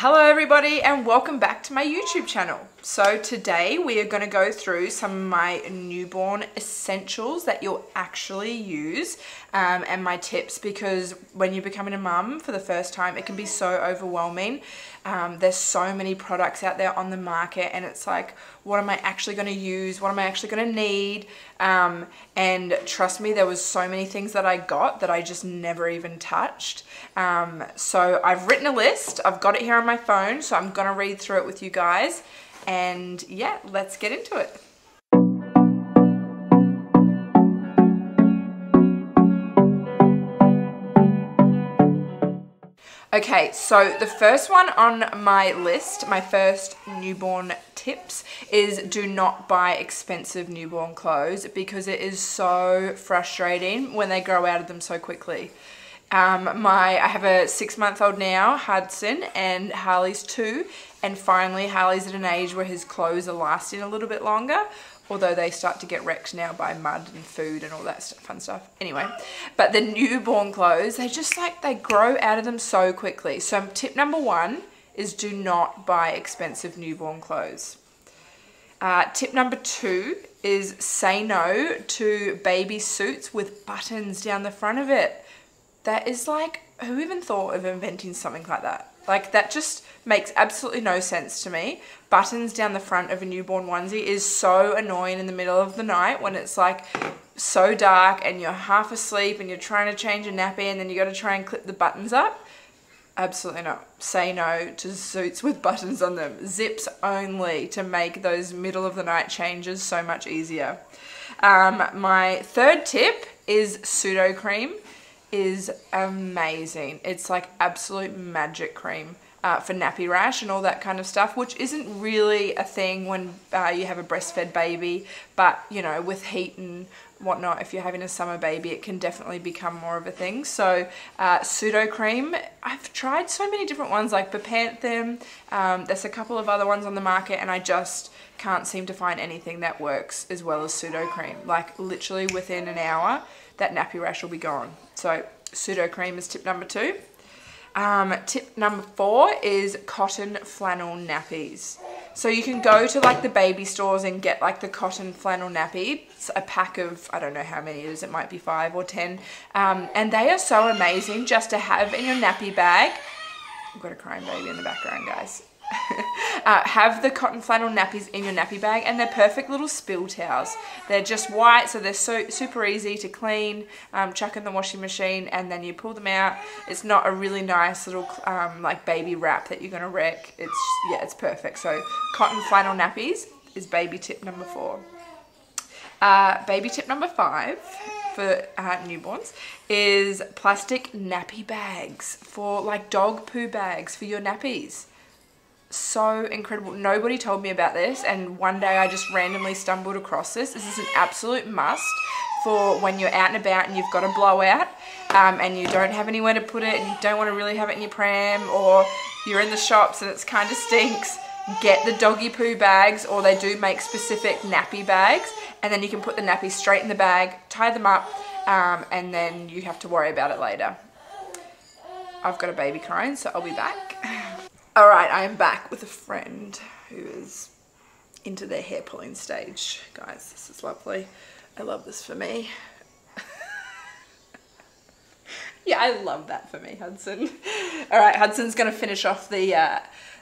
Hello everybody and welcome back to my YouTube channel. So today we are going to go through some of my newborn essentials that you'll actually use um, and my tips because when you're becoming a mum for the first time it can be so overwhelming. Um, there's so many products out there on the market and it's like what am I actually going to use? What am I actually going to need? Um, and trust me there was so many things that I got that I just never even touched. Um, so I've written a list. I've got it here on my phone so I'm going to read through it with you guys and yeah, let's get into it. Okay, so the first one on my list, my first newborn tips is do not buy expensive newborn clothes because it is so frustrating when they grow out of them so quickly. Um, my I have a six month old now, Hudson, and Harley's two. And finally, Harley's at an age where his clothes are lasting a little bit longer, although they start to get wrecked now by mud and food and all that fun stuff. Anyway, but the newborn clothes, they just like, they grow out of them so quickly. So tip number one is do not buy expensive newborn clothes. Uh, tip number two is say no to baby suits with buttons down the front of it. That is like, who even thought of inventing something like that? Like that just makes absolutely no sense to me. Buttons down the front of a newborn onesie is so annoying in the middle of the night when it's like so dark and you're half asleep and you're trying to change a nappy and then you got to try and clip the buttons up. Absolutely not. Say no to suits with buttons on them. Zips only to make those middle of the night changes so much easier. Um, my third tip is Sudocrem is amazing. It's like absolute magic cream. Uh, for nappy rash and all that kind of stuff, which isn't really a thing when uh, you have a breastfed baby, but you know, with heat and whatnot, if you're having a summer baby, it can definitely become more of a thing. So, uh, cream. I've tried so many different ones like Bepanthen, um, there's a couple of other ones on the market, and I just can't seem to find anything that works as well as Sudocrem. Like, literally within an hour, that nappy rash will be gone. So Sudocrem is tip number two. Um, tip number four is cotton flannel nappies. So you can go to like the baby stores and get like the cotton flannel nappy. It's a pack of, I don't know how many it is, it might be five or 10. Um, and they are so amazing just to have in your nappy bag. I've got a crying baby in the background, guys. uh, have the cotton flannel nappies in your nappy bag and they're perfect little spill towels. They're just white so they're so super easy to clean, um, chuck in the washing machine and then you pull them out. It's not a really nice little um, like baby wrap that you're going to wreck. It's Yeah, it's perfect. So cotton flannel nappies is baby tip number four. Uh, baby tip number five for uh, newborns is plastic nappy bags for like dog poo bags for your nappies so incredible. Nobody told me about this and one day I just randomly stumbled across this. This is an absolute must for when you're out and about and you've got a blowout um, and you don't have anywhere to put it and you don't want to really have it in your pram or you're in the shops and it's kind of stinks. Get the doggy poo bags or they do make specific nappy bags and then you can put the nappy straight in the bag, tie them up um, and then you have to worry about it later. I've got a baby crying so I'll be back. All right, I am back with a friend who is into their hair pulling stage. Guys, this is lovely. I love this for me. yeah, I love that for me, Hudson. All right, Hudson's gonna finish off the uh,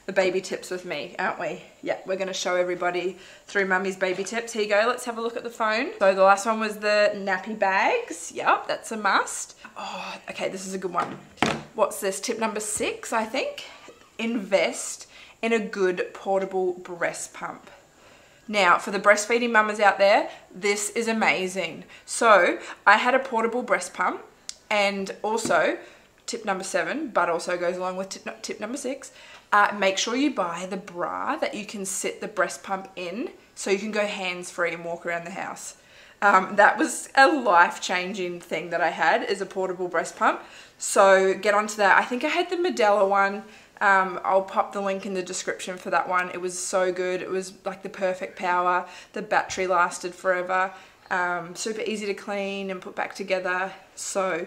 the baby tips with me, aren't we? Yeah, we're gonna show everybody through mummy's baby tips. Here you go, let's have a look at the phone. So the last one was the nappy bags. Yep, that's a must. Oh, okay, this is a good one. What's this, tip number six, I think? Invest in a good portable breast pump. Now, for the breastfeeding mamas out there, this is amazing. So, I had a portable breast pump and also, tip number seven, but also goes along with tip, tip number six, uh, make sure you buy the bra that you can sit the breast pump in so you can go hands-free and walk around the house. Um, that was a life-changing thing that I had is a portable breast pump. So get onto that. I think I had the Medela one um, I'll pop the link in the description for that one. It was so good. It was like the perfect power. The battery lasted forever. Um, super easy to clean and put back together. So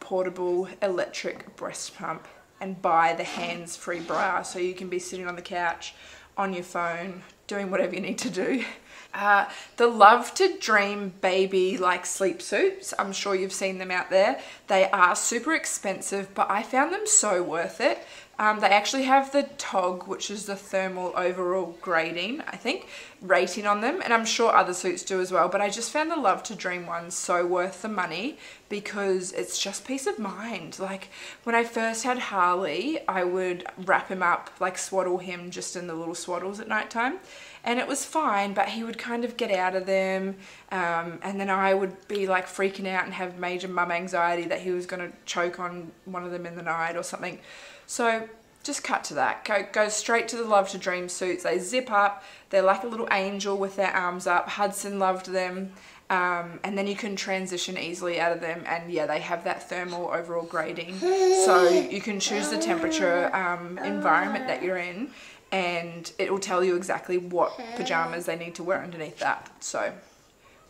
portable electric breast pump. and buy the hands-free bra so you can be sitting on the couch on your phone doing whatever you need to do. Uh, the Love to Dream baby like sleep suits, I'm sure you've seen them out there. They are super expensive, but I found them so worth it. Um, they actually have the TOG, which is the thermal overall grading, I think, rating on them. And I'm sure other suits do as well. But I just found the Love to Dream one so worth the money because it's just peace of mind. Like when I first had Harley, I would wrap him up, like swaddle him just in the little swaddles at night time and it was fine but he would kind of get out of them um, and then I would be like freaking out and have major mum anxiety that he was going to choke on one of them in the night or something so just cut to that. Go, go straight to the Love to Dream suits. They zip up. They're like a little angel with their arms up. Hudson loved them. Um, and then you can transition easily out of them and yeah they have that thermal overall grading so you can choose the temperature um, environment that you're in and it will tell you exactly what pajamas they need to wear underneath that so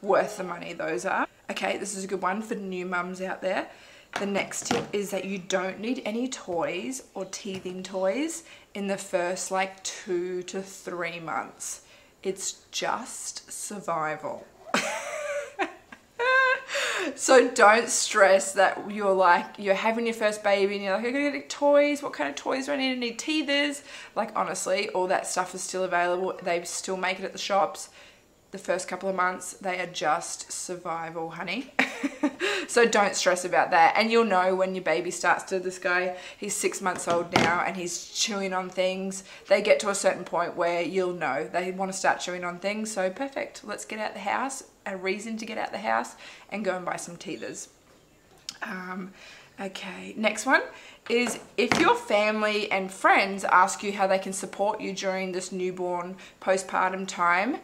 worth the money those are okay this is a good one for new mums out there the next tip is that you don't need any toys or teething toys in the first like two to three months. It's just survival. so don't stress that you're like you're having your first baby and you're like, I'm gonna get toys. What kind of toys do I need? I need teethers. Like honestly, all that stuff is still available. They still make it at the shops the first couple of months, they are just survival, honey. so don't stress about that. And you'll know when your baby starts to, this guy, he's six months old now and he's chewing on things. They get to a certain point where you'll know they want to start chewing on things. So perfect. Let's get out the house, a reason to get out the house and go and buy some teethers. Um, okay, next one is if your family and friends ask you how they can support you during this newborn postpartum time,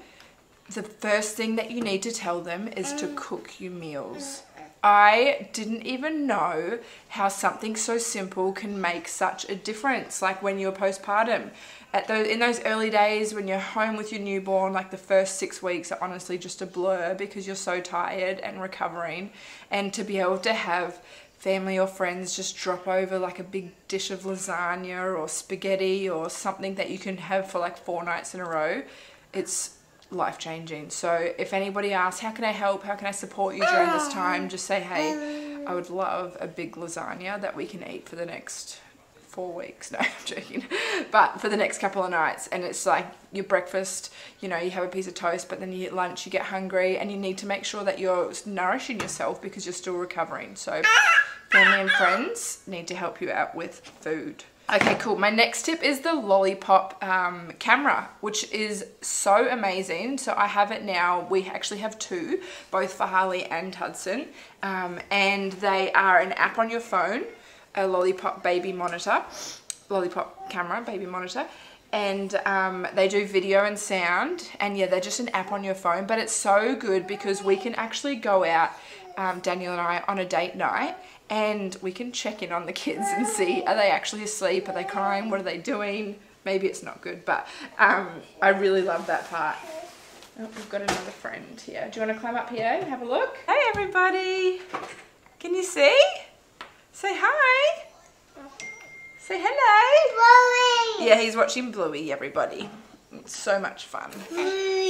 the first thing that you need to tell them is to uh, cook you meals. Uh, uh. I didn't even know how something so simple can make such a difference. Like when you're postpartum, at those in those early days when you're home with your newborn, like the first six weeks are honestly just a blur because you're so tired and recovering. And to be able to have family or friends just drop over like a big dish of lasagna or spaghetti or something that you can have for like four nights in a row, it's life changing. So if anybody asks, how can I help? How can I support you during this ah, time? Just say, hey, I would love a big lasagna that we can eat for the next four weeks. No, I'm joking. But for the next couple of nights. And it's like your breakfast, you know, you have a piece of toast, but then you eat lunch, you get hungry, and you need to make sure that you're nourishing yourself because you're still recovering. So ah! family and friends need to help you out with food. Okay, cool. My next tip is the Lollipop um, camera, which is so amazing. So I have it now. We actually have two, both for Harley and Hudson. Um, and they are an app on your phone, a Lollipop baby monitor, Lollipop camera, baby monitor. And um, they do video and sound. And yeah, they're just an app on your phone. But it's so good because we can actually go out, um, Daniel and I, on a date night and we can check in on the kids and see are they actually asleep, are they crying, what are they doing. Maybe it's not good, but um, I really love that part. Oh, we've got another friend here. Do you want to climb up here and have a look? Hey everybody! Can you see? Say hi! Say hello! Bluey! Yeah, he's watching Bluey, everybody so much fun.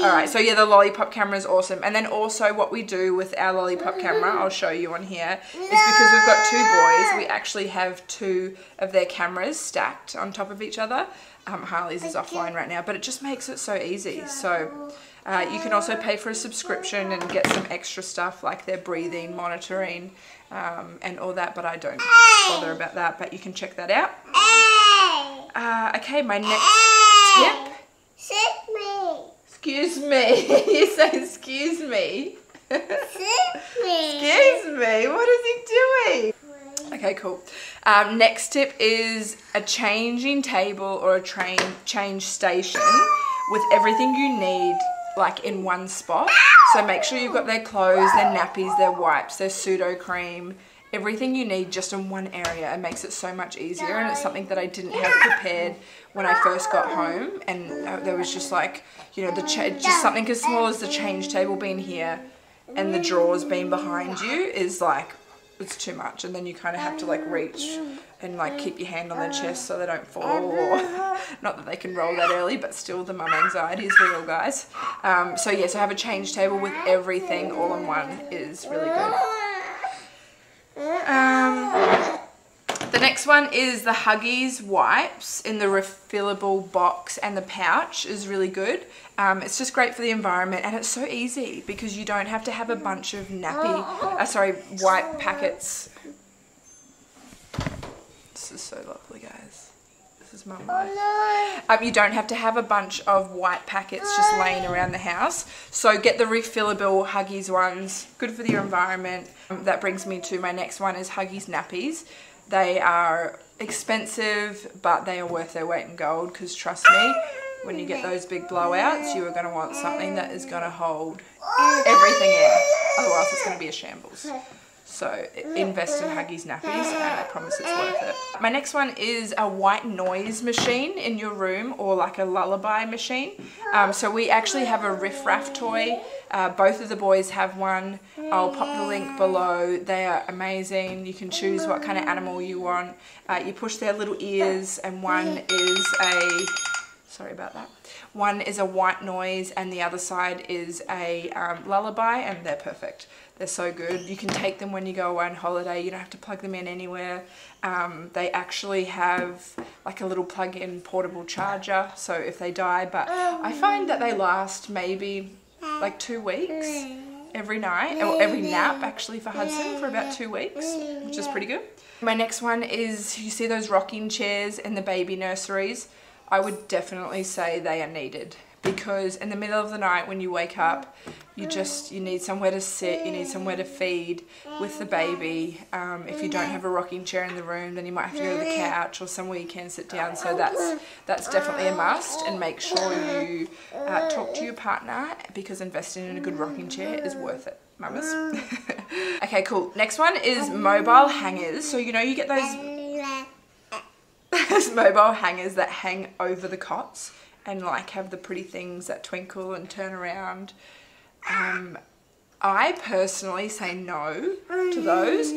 All right, so yeah, the lollipop camera is awesome. And then also what we do with our lollipop camera, I'll show you on here, is because we've got two boys, we actually have two of their cameras stacked on top of each other. Um, Harley's is offline right now, but it just makes it so easy. So uh, you can also pay for a subscription and get some extra stuff like their breathing, monitoring, um, and all that, but I don't bother about that, but you can check that out. Uh, okay, my next tip Excuse me. Excuse me. you say excuse me. Excuse me. excuse me. What is he doing? Okay, cool. Um, next tip is a changing table or a train change station with everything you need like in one spot. So make sure you've got their clothes, their nappies, their wipes, their Sudocrem, everything you need just in one area. It makes it so much easier and it's something that I didn't have prepared when I first got home and uh, there was just like, you know, the just something as small as the change table being here and the drawers being behind you is like it's too much. And then you kind of have to like reach and like keep your hand on their chest so they don't fall or not that they can roll that early but still the mum anxiety is real guys. Um, so yeah so have a change table with everything all in one is really good. Um, the next one is the Huggies wipes in the refillable box and the pouch is really good. Um, it's just great for the environment and it's so easy because you don't have to have a bunch of nappy, uh, sorry, wipe packets. This is so lovely guys. Mum life. Um, you don't have to have a bunch of white packets just laying around the house. So get the refillable Huggies ones. Good for the environment. Um, that brings me to my next one is Huggies nappies. They are expensive, but they are worth their weight in gold because trust me, when you get those big blowouts, you are going to want something that is going to hold everything in. Otherwise, it's going to be a shambles. So invest in Huggies nappies and I promise it's worth it. My next one is a white noise machine in your room or like a lullaby machine. Um, so we actually have a riff raff toy. Uh, both of the boys have one. I'll pop the link below. They are amazing. You can choose what kind of animal you want. Uh, you push their little ears and one is a, sorry about that. One is a white noise and the other side is a um, lullaby and they're perfect. They're so good. You can take them when you go away on holiday. You don't have to plug them in anywhere. Um, they actually have like a little plug-in portable charger. So if they die, but I find that they last maybe like two weeks every night or every nap actually for Hudson for about two weeks, which is pretty good. My next one is you see those rocking chairs in the baby nurseries. I would definitely say they are needed because in the middle of the night when you wake up you just you need somewhere to sit you need somewhere to feed with the baby. Um, if you don't have a rocking chair in the room then you might have to go to the couch or somewhere you can sit down. So that's that's definitely a must and make sure you uh, talk to your partner because investing in a good rocking chair is worth it mamas. Okay cool. Next one is mobile hangers. So you know you get those those mobile hangers that hang over the cots and like have the pretty things that twinkle and turn around. Um, I personally say no to those,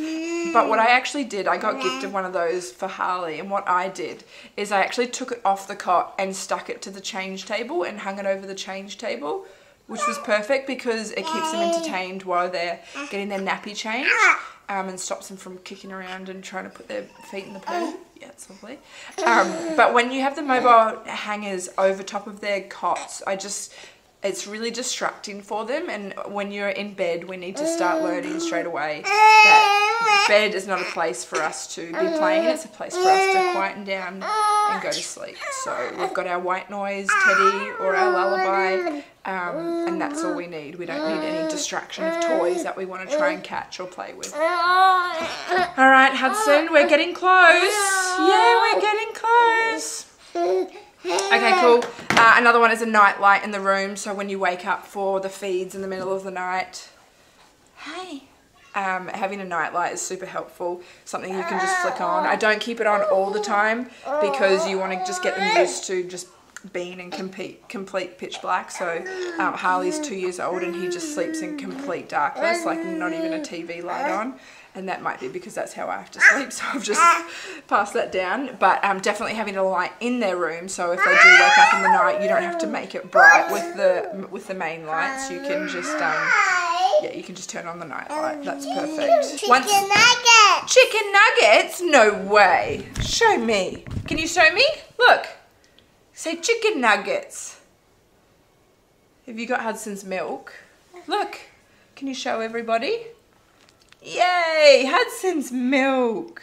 but what I actually did, I got gifted one of those for Harley, and what I did is I actually took it off the cot and stuck it to the change table and hung it over the change table, which was perfect because it keeps them entertained while they're ah. getting their nappy changed ah. um, and stops them from kicking around and trying to put their feet in the ah. poo. Yeah, it's lovely. Um, but when you have the mobile hangers over top of their cots, I just, it's really distracting for them. And when you're in bed, we need to start learning straight away that bed is not a place for us to be playing. It's a place for us to quieten down and go to sleep. So we've got our white noise teddy or our lullaby. Um, and that's all we need. We don't need any distraction of toys that we want to try and catch or play with. All right, Hudson, we're getting close. Yeah, we're getting close. Okay, cool. Uh, another one is a night light in the room. So when you wake up for the feeds in the middle of the night, hey, um, having a nightlight is super helpful. Something you can just flick on. I don't keep it on all the time because you want to just get them used to just being in complete, complete pitch black. So um, Harley's two years old and he just sleeps in complete darkness, like not even a TV light on. And that might be because that's how I have to sleep, so I've just passed that down. But um, definitely having a light in their room, so if they do wake up in the night, you don't have to make it bright with the with the main lights. You can just um, yeah, you can just turn on the night light. Oh, That's perfect. Chicken nuggets. Chicken nuggets? No way. Show me. Can you show me? Look. Say chicken nuggets. Have you got Hudson's milk? Look. Can you show everybody? Yay! Hudson's milk.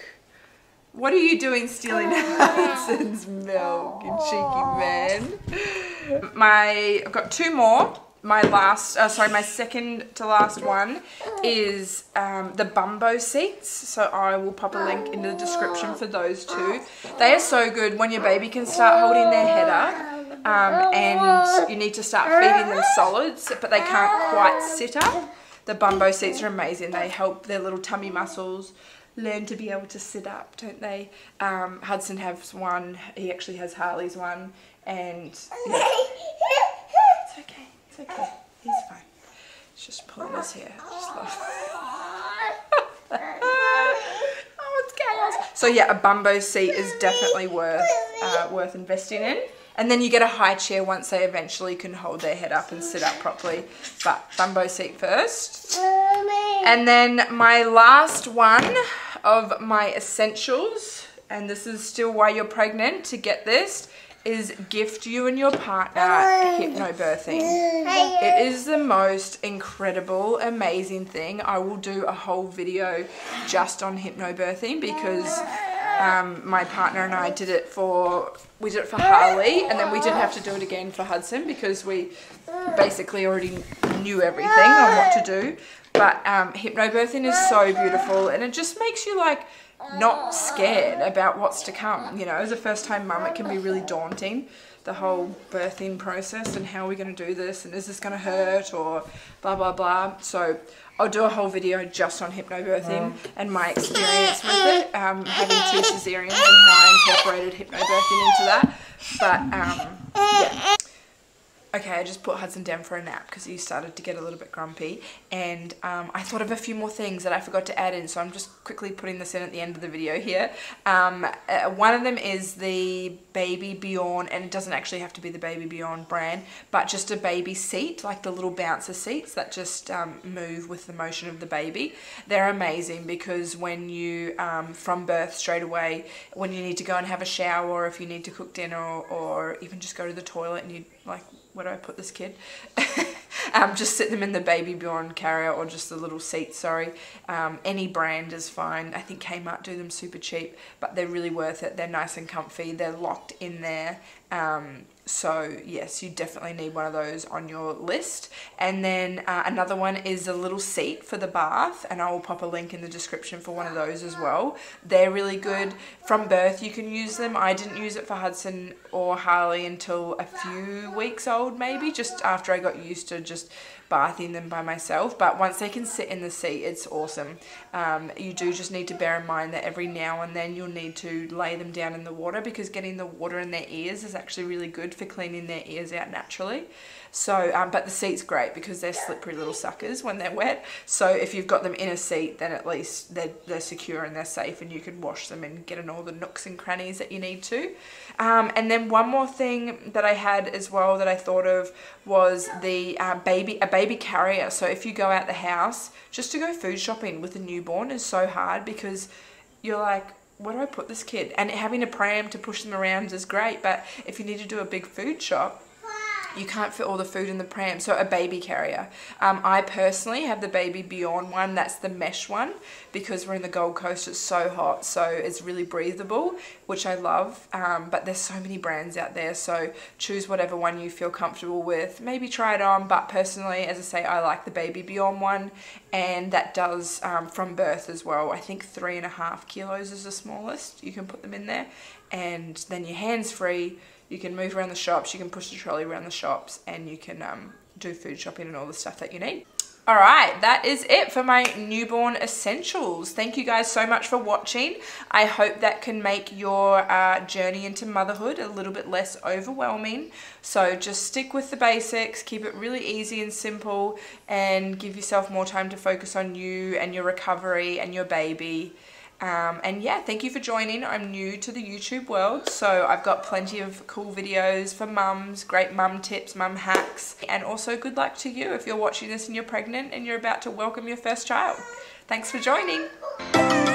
What are you doing stealing Hudson's milk, you cheeky man? My, I've got two more. My last, uh, sorry, my second to last one is um, the Bumbo seats. So I will pop a link into the description for those two. They are so good when your baby can start holding their head up um, and you need to start feeding them solids, but they can't quite sit up. The Bumbo seats are amazing. They help their little tummy muscles learn to be able to sit up, don't they? Um, Hudson has one. He actually has Harley's one. And yeah, it's okay. It's okay. He's fine. He's just pulling his hair. Just love So yeah, a bumbo seat is definitely worth uh, worth investing in. And then you get a high chair once they eventually can hold their head up and sit up properly. But bumbo seat first. And then my last one of my essentials, and this is still why you're pregnant to get this, is gift you and your partner hypnobirthing. It is the most incredible, amazing thing. I will do a whole video just on hypnobirthing because um, my partner and I did it for, we did it for Harley and then we didn't have to do it again for Hudson because we basically already knew everything on what to do. But um, hypnobirthing is so beautiful and it just makes you like, not scared about what's to come. You know, as a first time mum, it can be really daunting, the whole birthing process and how are we going to do this and is this going to hurt or blah, blah, blah. So I'll do a whole video just on hypnobirthing mm. and my experience with it, um, having two cesareans and how I incorporated hypnobirthing into that. But um, yeah. Okay, I just put Hudson down for a nap because he started to get a little bit grumpy and um, I thought of a few more things that I forgot to add in so I'm just quickly putting this in at the end of the video here. Um, uh, one of them is the Baby Bjorn and it doesn't actually have to be the Baby Bjorn brand but just a baby seat like the little bouncer seats that just um, move with the motion of the baby. They're amazing because when you um, from birth straight away when you need to go and have a shower or if you need to cook dinner or, or even just go to the toilet and you like where do I put this kid? um, just sit them in the Baby Bjorn carrier or just the little seat, sorry. Um, any brand is fine. I think Kmart do them super cheap, but they're really worth it. They're nice and comfy. They're locked in there. Um, so yes, you definitely need one of those on your list. And then uh, another one is a little seat for the bath and I will pop a link in the description for one of those as well. They're really good. From birth you can use them. I didn't use it for Hudson or Harley until a few weeks old maybe, just after I got used to just bathing them by myself but once they can sit in the seat it's awesome um, you do just need to bear in mind that every now and then you'll need to lay them down in the water because getting the water in their ears is actually really good for cleaning their ears out naturally so, um, but the seat's great because they're slippery little suckers when they're wet. So if you've got them in a seat, then at least they're, they're secure and they're safe and you can wash them and get in all the nooks and crannies that you need to. Um, and then one more thing that I had as well that I thought of was the uh, baby, a baby carrier. So if you go out the house, just to go food shopping with a newborn is so hard because you're like, where do I put this kid? And having a pram to push them around is great, but if you need to do a big food shop, you can't fit all the food in the pram. So a baby carrier. Um, I personally have the Baby Bjorn one. That's the mesh one because we're in the Gold Coast. It's so hot. So it's really breathable, which I love. Um, but there's so many brands out there. So choose whatever one you feel comfortable with. Maybe try it on. But personally, as I say, I like the Baby Bjorn one. And that does um, from birth as well. I think three and a half kilos is the smallest. You can put them in there. And then your hands free you can move around the shops, you can push the trolley around the shops, and you can um, do food shopping and all the stuff that you need. All right, that is it for my newborn essentials. Thank you guys so much for watching. I hope that can make your uh, journey into motherhood a little bit less overwhelming. So just stick with the basics, keep it really easy and simple, and give yourself more time to focus on you and your recovery and your baby. Um, and yeah, thank you for joining. I'm new to the YouTube world, so I've got plenty of cool videos for mums, great mum tips, mum hacks, and also good luck to you if you're watching this and you're pregnant and you're about to welcome your first child. Thanks for joining.